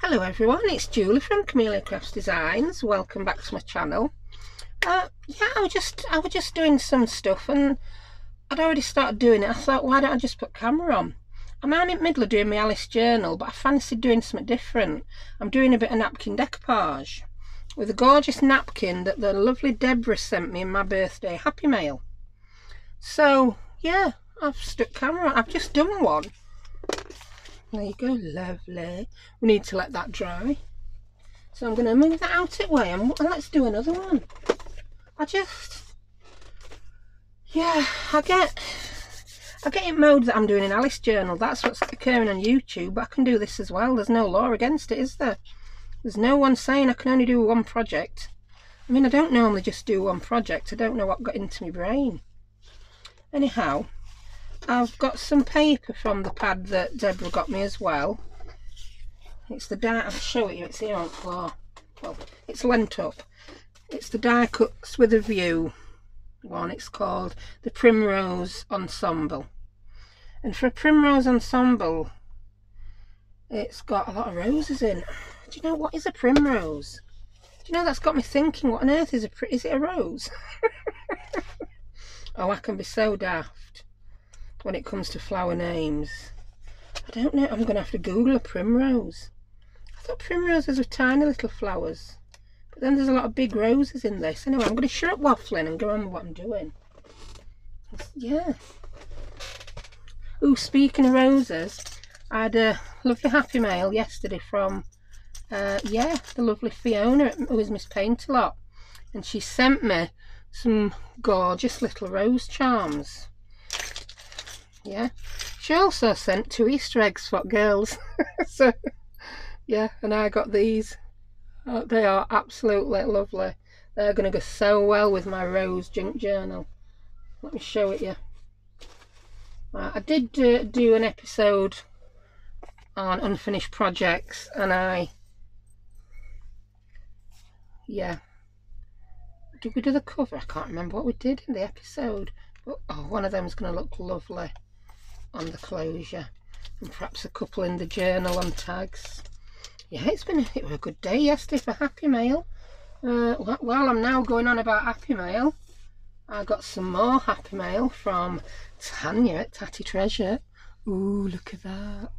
Hello everyone, it's Julie from Camelia Crafts Designs. Welcome back to my channel. Uh, yeah, I was just I was just doing some stuff and I'd already started doing it. I thought, why don't I just put camera on? I'm in the middle of doing my Alice journal, but I fancied doing something different. I'm doing a bit of napkin decoupage with a gorgeous napkin that the lovely Deborah sent me in my birthday happy mail. So yeah, I've stuck camera. I've just done one there you go, lovely. We need to let that dry. So I'm going to move that out of way and let's do another one. I just, yeah, I get, I get in mode that I'm doing an Alice journal. That's what's occurring on YouTube, but I can do this as well. There's no law against it, is there? There's no one saying I can only do one project. I mean, I don't normally just do one project. I don't know what got into my brain. Anyhow, I've got some paper from the pad that Deborah got me as well. It's the die, I'll show it you, it's here on the floor. Well, it's lent up. It's the die cuts with a view one. It's called the Primrose Ensemble. And for a Primrose Ensemble, it's got a lot of roses in. Do you know what is a primrose? Do you know that's got me thinking, what on earth is a, is it a rose? oh, I can be so daft when it comes to flower names. I don't know, I'm going to have to Google a primrose. I thought primroses were tiny little flowers. But then there's a lot of big roses in this. Anyway, I'm going to shut up waffling and go on with what I'm doing. Yeah. Oh, speaking of roses, I had a lovely happy mail yesterday from, uh, yeah, the lovely Fiona who is Miss Paint a lot. And she sent me some gorgeous little rose charms yeah. She also sent two easter eggs for girls. So yeah and i got these. Oh, they are absolutely lovely. They're going to go so well with my rose junk journal. Let me show it you. Uh, i did uh, do an episode on unfinished projects and i yeah. Did we do the cover? I can't remember what we did in the episode but oh one of them is going to look lovely on the closure and perhaps a couple in the journal on tags. Yeah it's been a, it was a good day yesterday for happy mail. Uh, I'm now going on about happy mail I got some more happy mail from Tanya at Tatty Treasure. Ooh look at that.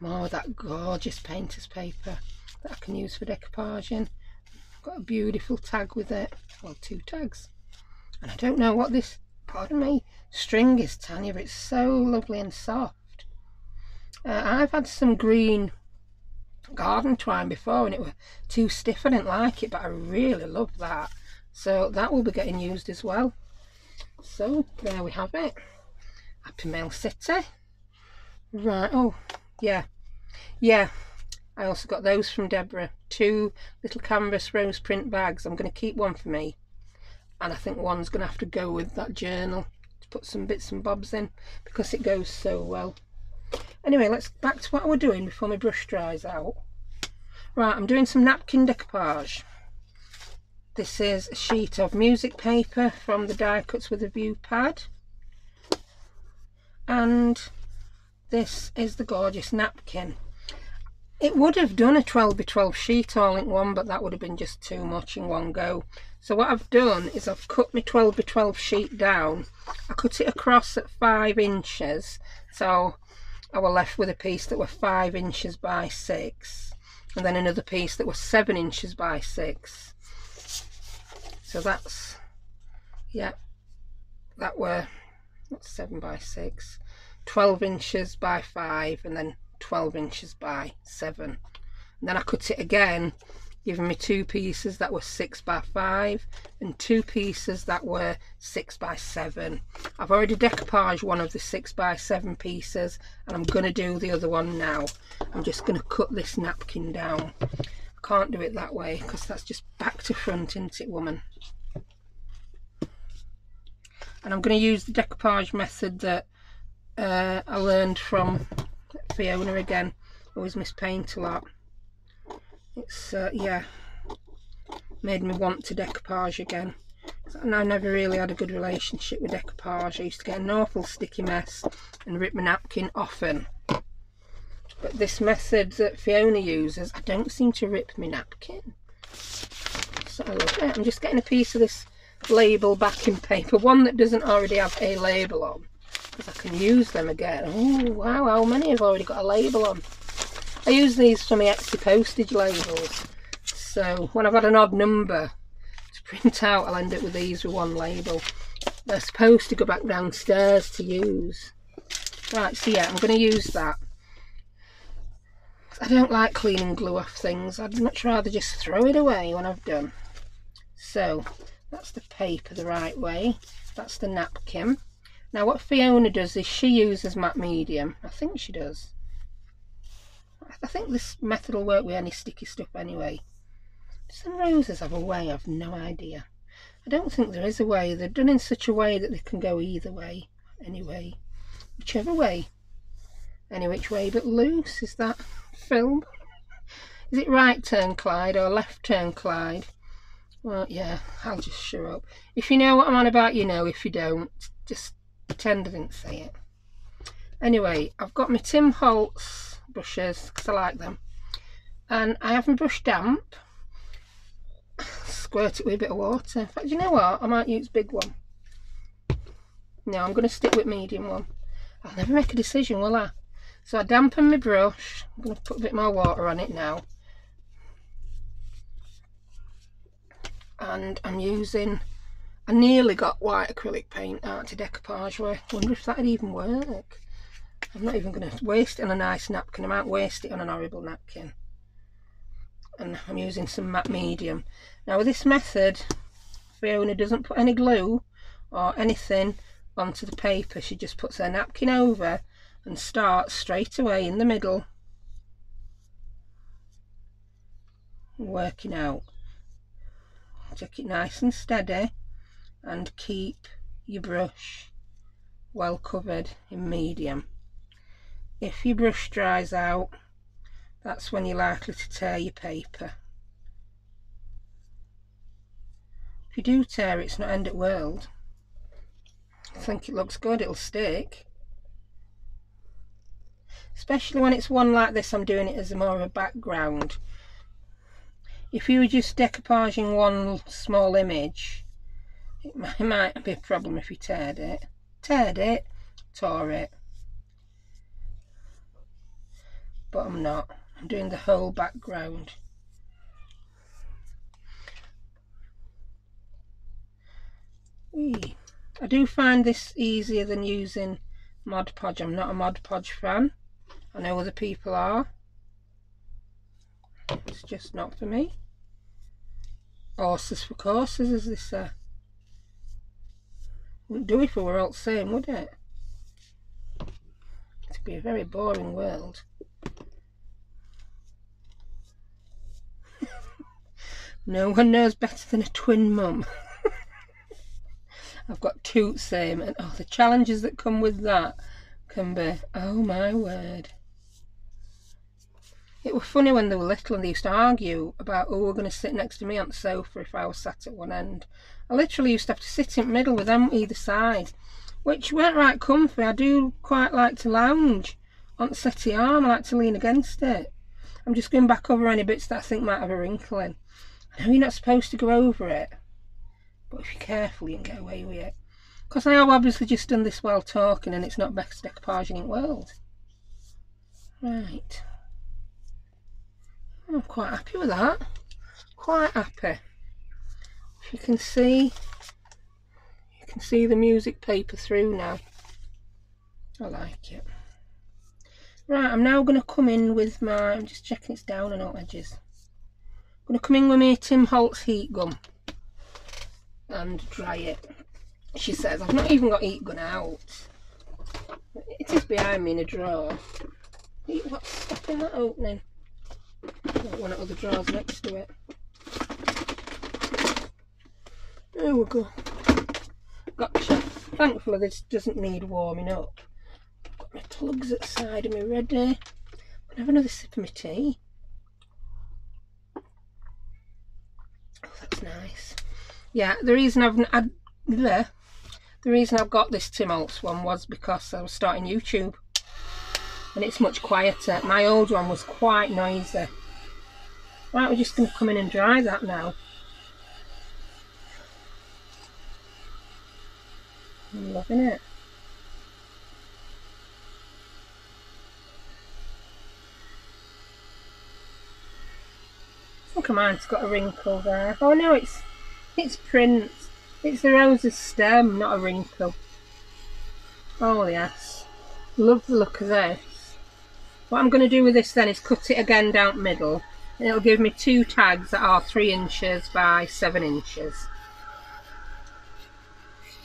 More of that gorgeous painter's paper that I can use for decoupaging. Got a beautiful tag with it. Well two tags. And I don't know what this pardon me, string is Tanya, but it's so lovely and soft. Uh, I've had some green garden twine before and it was too stiff. I didn't like it, but I really love that. So that will be getting used as well. So there we have it. Happy Mail City. Right, oh, yeah. Yeah, I also got those from Deborah. Two little canvas rose print bags. I'm going to keep one for me and I think one's going to have to go with that journal to put some bits and bobs in because it goes so well. Anyway, let's back to what we're doing before my brush dries out. Right, I'm doing some napkin decoupage. This is a sheet of music paper from the Die Cuts with a View pad. And this is the gorgeous napkin. It would have done a 12 by 12 sheet all in one, but that would have been just too much in one go. So what I've done is I've cut my 12 by 12 sheet down. I cut it across at 5 inches, so I was left with a piece that were 5 inches by 6, and then another piece that was 7 inches by 6. So that's, yeah, that were, that's 7 by 6, 12 inches by 5, and then 12 inches by 7 and then I cut it again giving me two pieces that were 6 by 5 and two pieces that were 6 by 7 I've already decoupaged one of the 6 by 7 pieces and I'm going to do the other one now I'm just going to cut this napkin down I can't do it that way because that's just back to front isn't it woman and I'm going to use the decoupage method that uh, I learned from Fiona again. Always miss paint a lot. It's, uh, yeah, made me want to decoupage again. And I never really had a good relationship with decoupage. I used to get an awful sticky mess and rip my napkin often. But this method that Fiona uses, I don't seem to rip my napkin. So I love it. I'm just getting a piece of this label backing paper, one that doesn't already have a label on, because I can use them again. Oh, wow, how many have already got a label on? I use these for my Etsy postage labels. So when I've got an odd number to print out, I'll end up with these with one label. They're supposed to go back downstairs to use. Right, so yeah, I'm going to use that. I don't like cleaning glue off things. I'd much rather just throw it away when I've done. So, that's the paper the right way. That's the napkin. Now what Fiona does is she uses matte medium. I think she does. I think this method will work with any sticky stuff anyway. Some roses have a way, I've no idea. I don't think there is a way. They're done in such a way that they can go either way. Anyway, whichever way. Any which way but loose. Is that film? Is it right turn Clyde or left turn Clyde? Well, yeah, I'll just shut up. If you know what I'm on about, you know. If you don't, just pretend I didn't say it. Anyway, I've got my Tim Holtz brushes because I like them. And I have my brush damp squirt it with a bit of water. In fact, you know what? I might use big one. No, I'm going to stick with medium one. I'll never make a decision, will I? So I dampen my brush. I'm going to put a bit more water on it now. And I'm using, I nearly got white acrylic paint out to decoupage with. Wonder if that'd even work. I'm not even going to waste it on a nice napkin. I might waste it on an horrible napkin and I'm using some matte medium. Now with this method, Fiona doesn't put any glue or anything onto the paper. She just puts her napkin over and starts straight away in the middle working out. Take it nice and steady and keep your brush well covered in medium. If your brush dries out that's when you're likely to tear your paper. If you do tear it, it's not end of world. I think it looks good, it'll stick. Especially when it's one like this, I'm doing it as more of a background. If you were just decoupaging one small image, it might, be a problem if you teared it. Teared it, tore it. But I'm not. I'm doing the whole background. I do find this easier than using Mod Podge. I'm not a Mod Podge fan. I know other people are. It's just not for me. Horses for courses, as they say. Wouldn't do if we were all the same, would it? It'd be a very boring world. No one knows better than a twin mum. I've got two same and oh the challenges that come with that can be oh my word. It was funny when they were little and they used to argue about who were going to sit next to me on the sofa if I was sat at one end. I literally used to have to sit in the middle with them either side, which weren't right comfy. I do quite like to lounge on the settee arm. I like to lean against it. I'm just going back over any bits that I think might have a wrinkle in. Know you're not supposed to go over it, but if you're careful, you can get away with it. Because I have obviously just done this while talking and it's not best decoupaging in the world. Right. I'm quite happy with that. Quite happy. If you can see, you can see the music paper through now. I like it. Right, I'm now going to come in with my, I'm just checking it's down on all edges going to come in with my Tim Holtz heat gun and dry it. She says, I've not even got heat gun out. It is behind me in a drawer. What's stopping that opening? One of the drawers next to it. There we go. Gotcha. Thankfully this doesn't need warming up. Got my plugs at the side of me ready. I'll have another sip of my tea. Nice. Yeah, the reason I've the reason I've got this Tim Holtz one was because I was starting YouTube. and it's much quieter. My old one was quite noisy. Right, we're just going to come in and dry that now. I'm loving it. I think mine's got a wrinkle there. Oh no, it's it's print. It's the rose's stem, not a wrinkle. Oh yes. Love the look of this. What I'm going to do with this then is cut it again down middle. And it'll give me two tags that are 3 inches by 7 inches.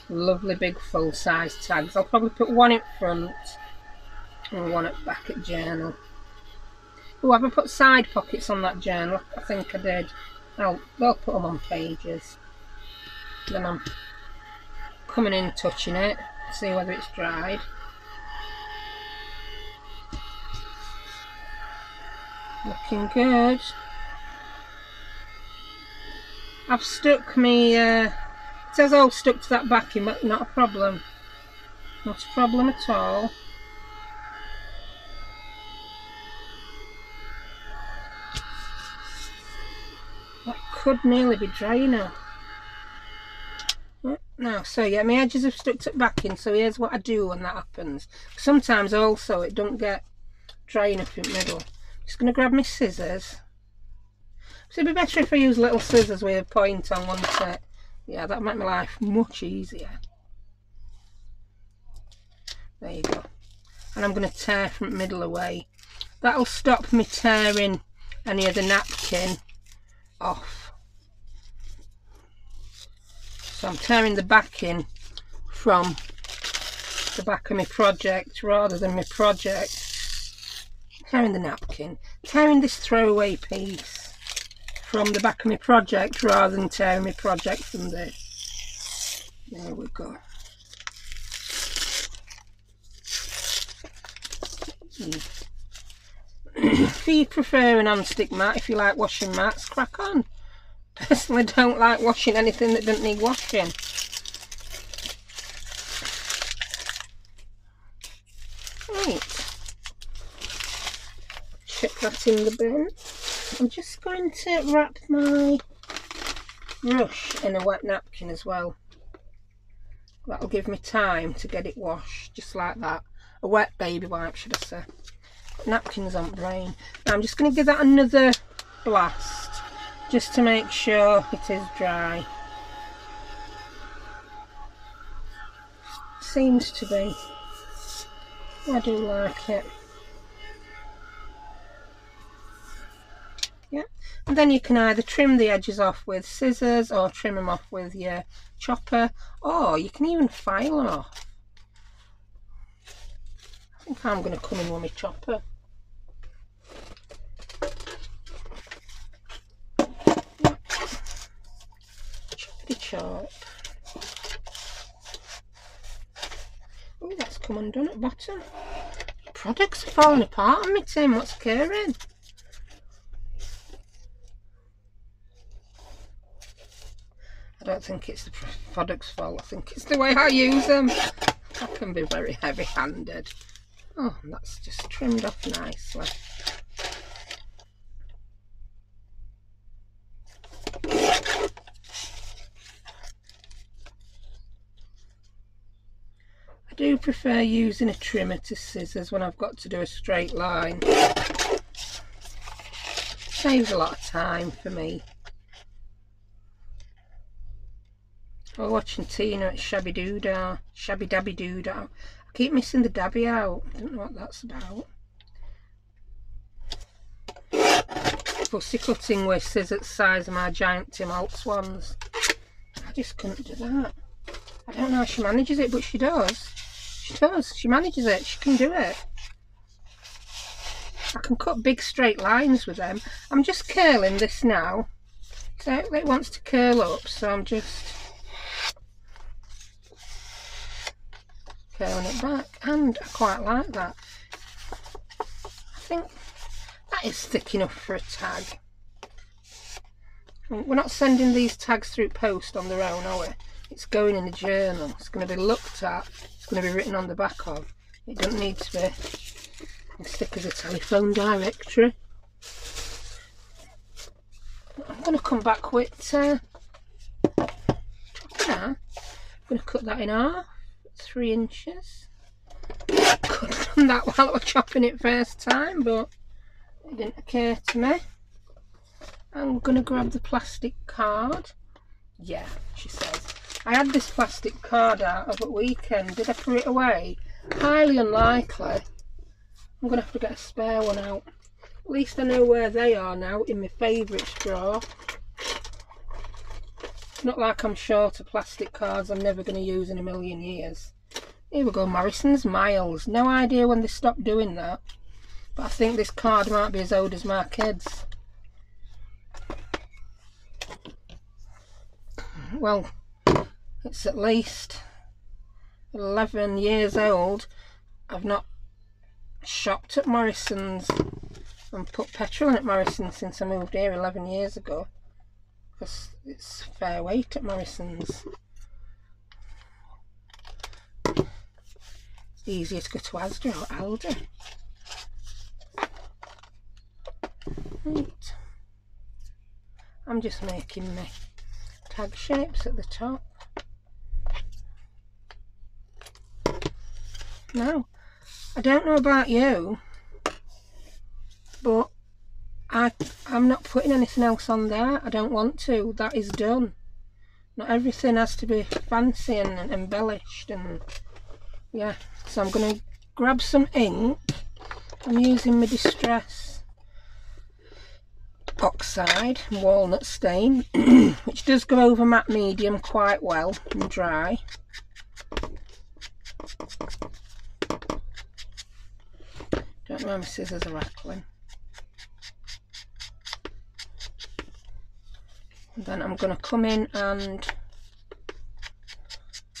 Lovely big full size tags. I'll probably put one in front and one at back at journal. Oh, have I put side pockets on that journal? I think I did. I'll, I'll put them on pages. Then I'm coming in touching it, see whether it's dried. Looking good. I've stuck me, uh, it says all stuck to that backing, but not a problem. Not a problem at all. That could nearly be dry now. Now, so yeah, my edges have stuck to backing, so here's what I do when that happens. Sometimes also it don't get dry enough in the middle. I'm Just going to grab my scissors. So it'd be better if I use little scissors with a point on one set. Yeah, that'll make my life much easier. There you go. And I'm going to tear from middle away. That'll stop me tearing any of the napkin off. So I'm tearing the backing from the back of my project rather than my project tearing the napkin, tearing this throwaway piece from the back of my project rather than tearing my project from this. There we go. Hmm. if you prefer an non-stick mat, if you like washing mats, crack on. Personally don't like washing anything that doesn't need washing. Right chuck that in the bin. I'm just going to wrap my brush in a wet napkin as well. That'll give me time to get it washed, just like that. A wet baby wipe, should I say. Napkins aren't brain. Now I'm just going to give that another blast, just to make sure it is dry. Seems to be. I do like it. yeah and then you can either trim the edges off with scissors or trim them off with your chopper or you can even file them off I think I'm going to come in with my chopper choppity chop oh that's come undone at bottom products are falling apart on me Tim what's occurring I don't think it's the product's fault. I think it's the way I use them. I can be very heavy-handed. Oh, that's just trimmed off nicely. Prefer using a trimmer to scissors when I've got to do a straight line. Saves a lot of time for me. We're watching Tina at Shabby Doodah, Shabby Dabby Doodah. I keep missing the dabby out. I don't know what that's about. Fussy cutting with scissors the size of my giant Tim Holtz ones. I just couldn't do that. I don't know how she manages it, but she does. She does. She manages it. She can do it. I can cut big straight lines with them. I'm just curling this now. So it wants to curl up, so I'm just curling it back and I quite like that. I think that is thick enough for a tag. We're not sending these tags through post on their own, are we? It's going in a journal. It's going to be looked at. It's going to be written on the back of. It doesn't need to be as thick as a telephone directory. I'm going to come back with uh, I'm going to cut that in half, three inches. Could have done that while I was chopping it first time, but it didn't occur to me. I'm going to grab the plastic card. Yeah, she says. I had this plastic card out of a weekend. Did I throw it away? Highly unlikely. I'm going to have to get a spare one out. At least I know where they are now in my favourites drawer. It's not like I'm short of plastic cards I'm never going to use in a million years. Here we go, Morrison's Miles. No idea when they stopped doing that. But I think this card might be as old as my kids. Well, it's at least 11 years old. I've not shopped at Morrison's and put petrol in at Morrison's since I moved here 11 years ago. Because it's fair weight at Morrison's. It's easier to go to Asda or Aldi. Right. I'm just making my tag shapes at the top. Now, I don't know about you, but I, I'm not putting anything else on there. I don't want to. That is done. Not everything has to be fancy and, and embellished and yeah. So I'm going to grab some ink. I'm using my Distress oxide walnut stain which does go over matte medium quite well and dry don't know why my scissors are rattling. And then I'm going to come in and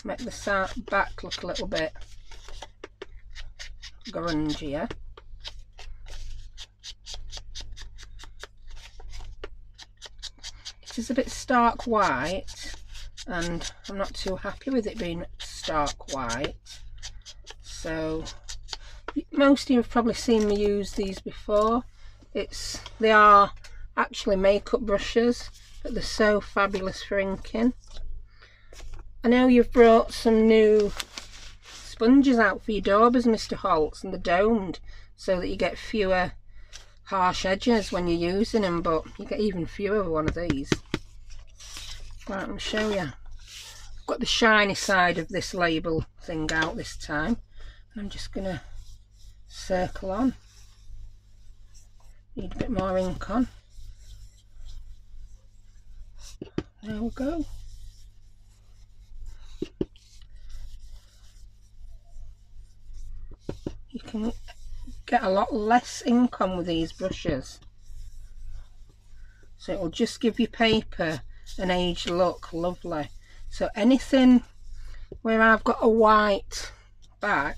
make the back look a little bit grungier it is a bit stark white and I'm not too happy with it being stark white so most of you have probably seen me use these before. It's they are actually makeup brushes but they're so fabulous for inking. I know you've brought some new sponges out for your daubers Mr Holtz and they're domed so that you get fewer harsh edges when you're using them but you get even fewer with one of these. Right let me show you I've got the shiny side of this label thing out this time. I'm just gonna circle on. Need a bit more ink on. There we go. You can get a lot less ink on with these brushes. So it will just give your paper an aged look. Lovely. So anything where I've got a white back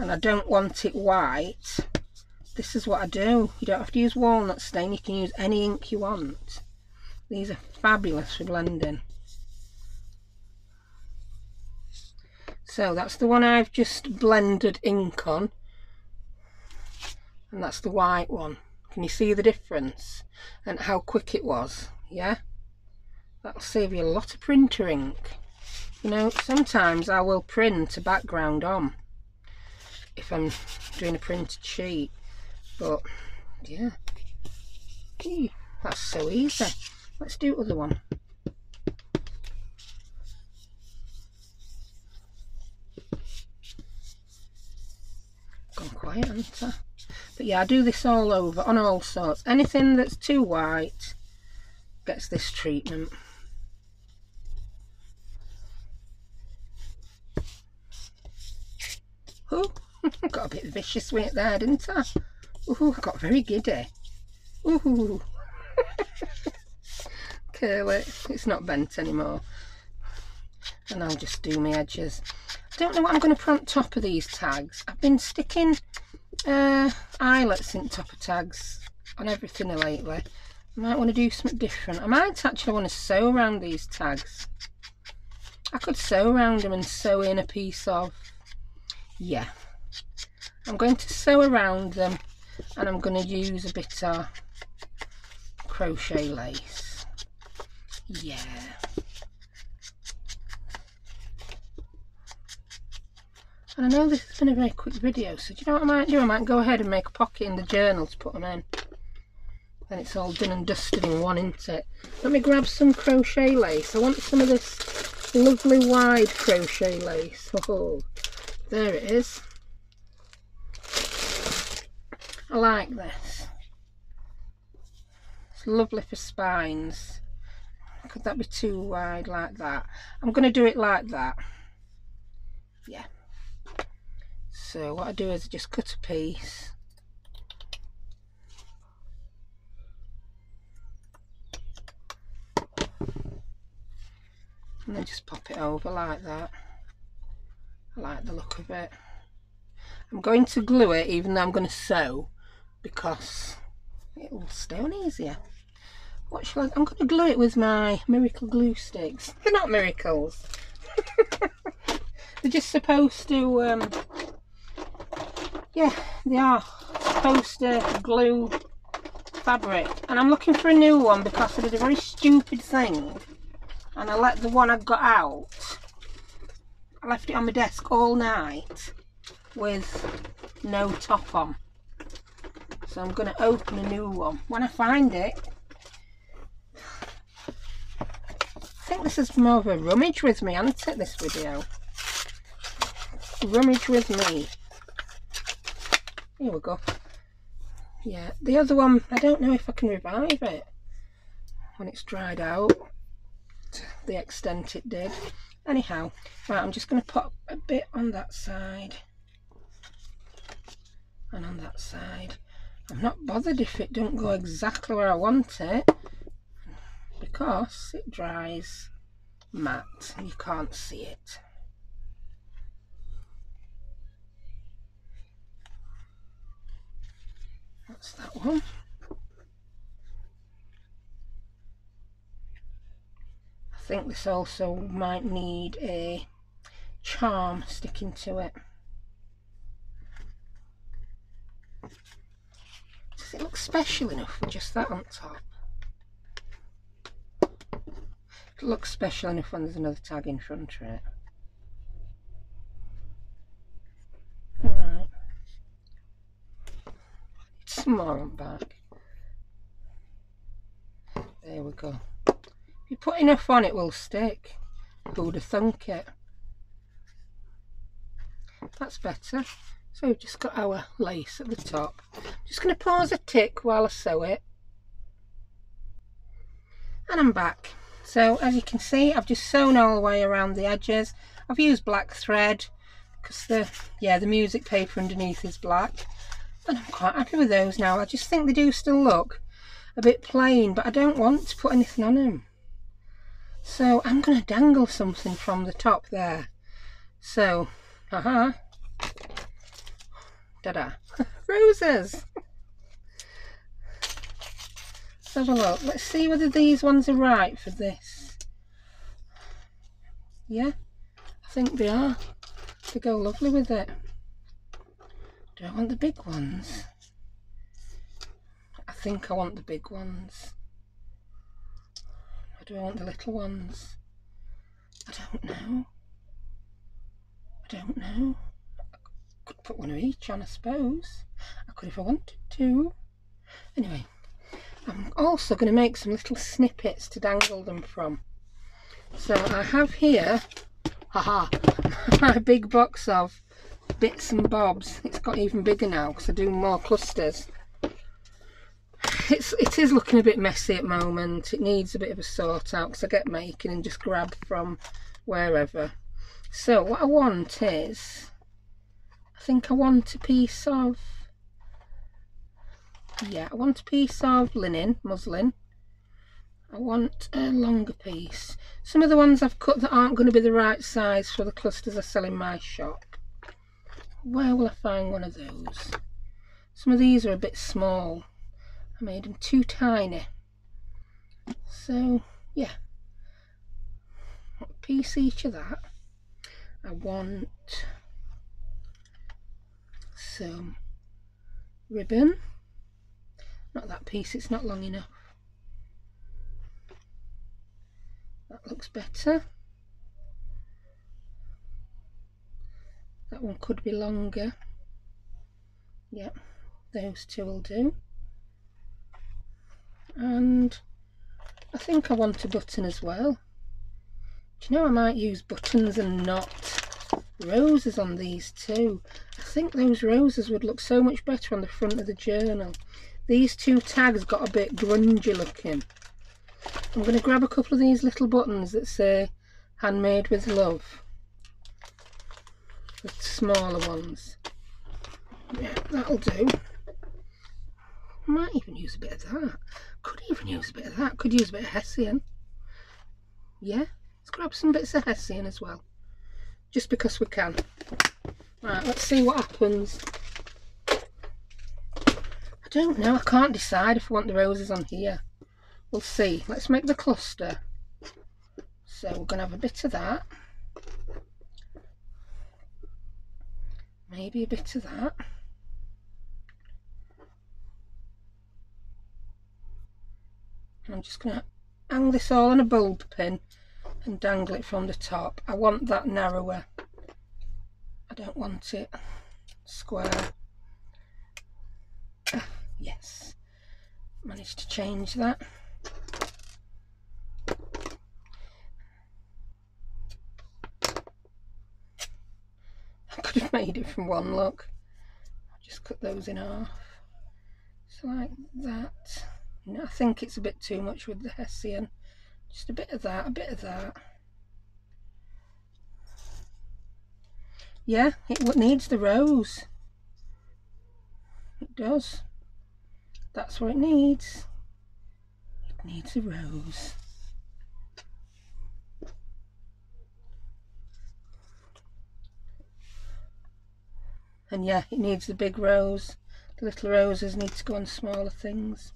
and I don't want it white. This is what I do. You don't have to use walnut stain. You can use any ink you want. These are fabulous for blending. So that's the one I've just blended ink on. And that's the white one. Can you see the difference? And how quick it was. Yeah? That'll save you a lot of printer ink. You know sometimes I will print a background on if I'm doing a printed sheet but yeah. Okay that's so easy. Let's do other one. Gone quiet haven't I? but yeah I do this all over on all sorts. Anything that's too white gets this treatment. Oh got a bit vicious with it there didn't I Ooh, I got very giddy Ooh. curl it it's not bent anymore and I'll just do my edges I don't know what I'm going to put on top of these tags I've been sticking uh, eyelets in top of tags on everything lately. I might want to do something different. I might actually want to sew around these tags. I could sew around them and sew in a piece of, yeah. I'm going to sew around them and I'm going to use a bit of crochet lace. Yeah. And I know this has been a very quick video, so do you know what I might do? I might go ahead and make a pocket in the journal to put them in. Then it's all done and dusted in one, isn't it? Let me grab some crochet lace. I want some of this lovely wide crochet lace. Oh, there it is. I like this. It's lovely for spines. Could that be too wide like that? I'm going to do it like that. Yeah. So what I do is I just cut a piece. And then just pop it over like that. I like the look of it. I'm going to glue it even though I'm going to sew because it will stay on easier. What shall I, I'm going to glue it with my miracle glue sticks. They're not miracles. They're just supposed to, um, yeah, they are supposed to glue fabric. And I'm looking for a new one because I did a very stupid thing. And I let the one I got out, I left it on my desk all night with no top on. So I'm going to open a new one. When I find it, I think this is more of a rummage with me, hasn't it, this video? Rummage with me. Here we go. Yeah, the other one, I don't know if I can revive it when it's dried out to the extent it did. Anyhow, right, I'm just going to put a bit on that side and on that side. I'm not bothered if it don't go exactly where I want it because it dries matte and you can't see it. That's that one. I think this also might need a charm sticking to it. It look special enough with just that on top? It looks special enough when there's another tag in front of it. Right. More on back. There we go. If you put enough on it will stick. Who'd have thunk it? That's better. So we've just got our lace at the top. I'm Just going to pause a tick while I sew it. And I'm back. So as you can see, I've just sewn all the way around the edges. I've used black thread because the yeah the music paper underneath is black. And I'm quite happy with those now. I just think they do still look a bit plain, but I don't want to put anything on them. So I'm going to dangle something from the top there. So, haha, Ta-da. Roses. Let's have a look. Let's see whether these ones are right for this. Yeah, I think they are. They go lovely with it. Do I want the big ones? I think I want the big ones. Or do I want the little ones? I don't know. I don't know put one of each on, I suppose. I could if I wanted to. Anyway, I'm also going to make some little snippets to dangle them from. So I have here, haha, my big box of bits and bobs. It's got even bigger now because I do more clusters. It's, it is looking a bit messy at the moment. It needs a bit of a sort out because I get making and just grab from wherever. So what I want is think I want a piece of yeah I want a piece of linen muslin. I want a longer piece. Some of the ones I've cut that aren't going to be the right size for the clusters I sell in my shop. Where will I find one of those? Some of these are a bit small. I made them too tiny. So yeah. A piece each of that? I want some ribbon. Not that piece, it's not long enough. That looks better. That one could be longer. yeah those two will do. And I think I want a button as well. Do you know I might use buttons and not roses on these too. I think those roses would look so much better on the front of the journal. These two tags got a bit grungy looking. I'm going to grab a couple of these little buttons that say handmade with love. The smaller ones. Yeah, that'll do. Might even use a bit of that. Could even use a bit of that. Could use a bit of Hessian. Yeah, let's grab some bits of Hessian as well. Just because we can. Right, let's see what happens. I don't know. I can't decide if I want the roses on here. We'll see. Let's make the cluster. So we're going to have a bit of that. Maybe a bit of that. I'm just going to hang this all on a bulb pin and dangle it from the top. I want that narrower. I don't want it square. Yes, managed to change that. I could have made it from one look. I'll just cut those in half. So like that. I think it's a bit too much with the Hessian. Just a bit of that, a bit of that. Yeah, it needs the rose. It does. That's what it needs. It needs a rose. And yeah, it needs the big rose. The little roses need to go on smaller things.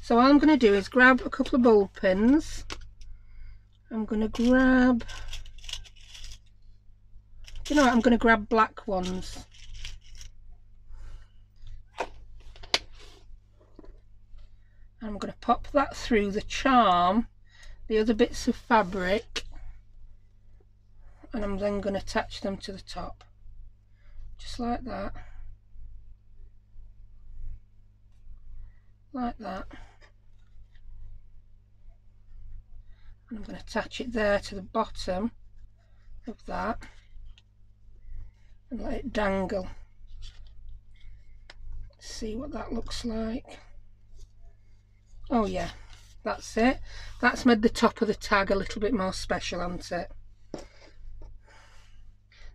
So all I'm going to do is grab a couple of bulb pins. I'm going to grab, you know what, I'm going to grab black ones. And I'm going to pop that through the charm, the other bits of fabric, and I'm then going to attach them to the top, just like that, like that. and I'm going to attach it there to the bottom of that and let it dangle. See what that looks like. Oh yeah that's it. That's made the top of the tag a little bit more special hasn't it?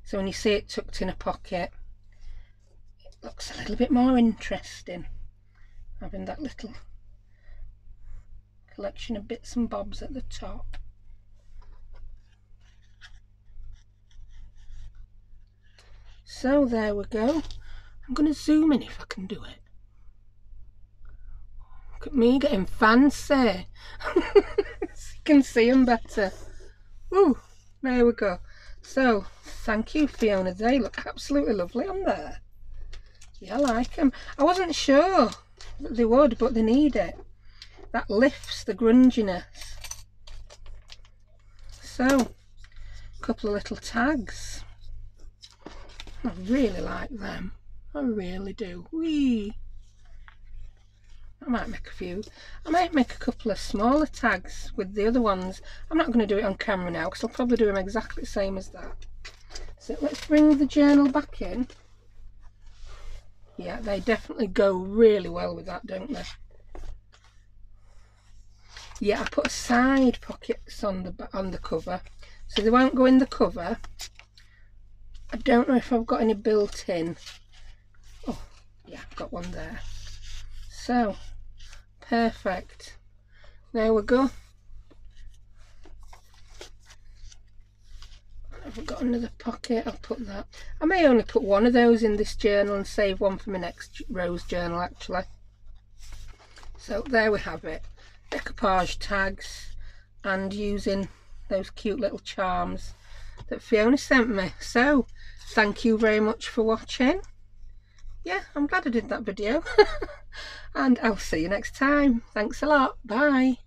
So when you see it tucked in a pocket it looks a little bit more interesting. Having that little collection of bits and bobs at the top. So there we go. I'm going to zoom in if I can do it. Look at me getting fancy. you can see them better. Ooh, there we go. So, thank you Fiona. They look absolutely lovely on there. Yeah, I like them. I wasn't sure that they would, but they need it that lifts the grunginess. So, a couple of little tags. I really like them. I really do. Whee! I might make a few. I might make a couple of smaller tags with the other ones. I'm not going to do it on camera now because I'll probably do them exactly the same as that. So let's bring the journal back in. Yeah, they definitely go really well with that, don't they? yeah I put side pockets on the on the cover so they won't go in the cover I don't know if I've got any built in. Oh yeah I've got one there. So perfect. There we go. I've got another pocket I'll put that. I may only put one of those in this journal and save one for my next rose journal actually. So there we have it. Decoupage tags and using those cute little charms that Fiona sent me. So, thank you very much for watching. yeah, I'm glad I did that video. and I'll see you next time. Thanks a lot. Bye.